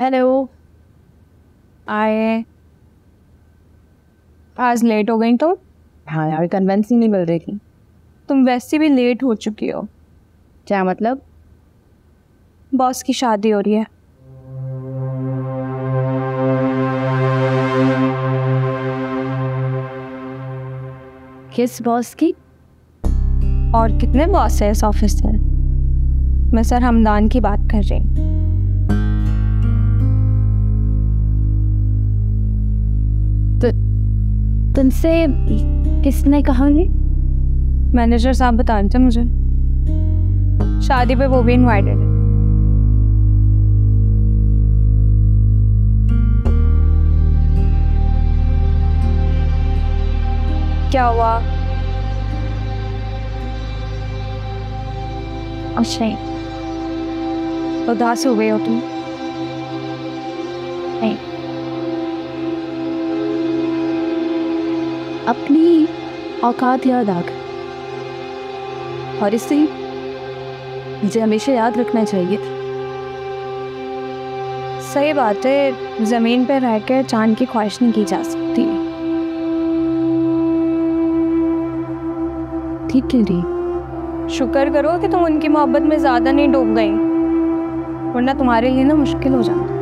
Hello आए आज late हो गई तुम? हाँ यार कन्वेंस ही नहीं मिल रही थी। तुम वैसे भी लेट हो चुकी हो। क्या मतलब? बॉस की शादी हो रही है। किस बॉस की? और कितने बॉस है इस ऑफ़िस में? मैं सर हमदान की बात कर रही हूँ। तो तुमसे किसने कहा नहीं मैनेजर साहब बता रहे थे मुझे। शादी पे वो भी इनवाइटेड है। क्या हुआ? अच्छा उदास हो गए हो तुम? नहीं। अपनी औकात याद आ गई। और इससे मुझे हमेशा याद रखना चाहिए सही बात है, ज़मीन पर रहकर चाँद की ख्वाहिश नहीं की जा सकती। ठीक कह रही शुक्र करो कि तुम उनकी मोहब्बत में ज़्यादा नहीं डूब गई, वरना तुम्हारे लिए ना मुश्किल हो जाता।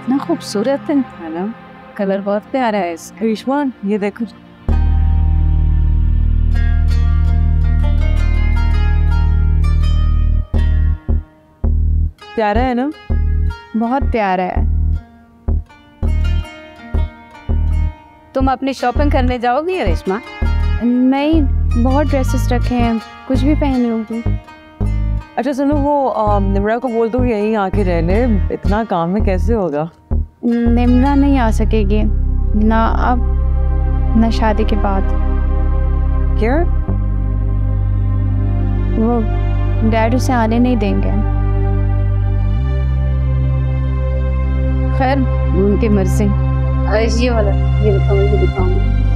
कितना खूबसूरत है। ना कलर बहुत प्यारा है इसका। आयुष्मान ये देखो। प्यारा है ना? बहुत प्यारा है। तुम अपनी शॉपिंग करने जाओगी रेशमा? नहीं बहुत ड्रेसेस रखे हैं। कुछ भी पहन होगी अच्छा सुनो वो निम्रा को बोल दो यहीं आके रहने। इतना काम में कैसे होगा? निम्रा नहीं आ सकेगी। ना अब ना शादी के बाद। क्या? वो डैड उसे आने नहीं देंगे। खैर उनकी मर्ज़ी। ये वाला ये दिखाऊँगी ये दिखाऊँगी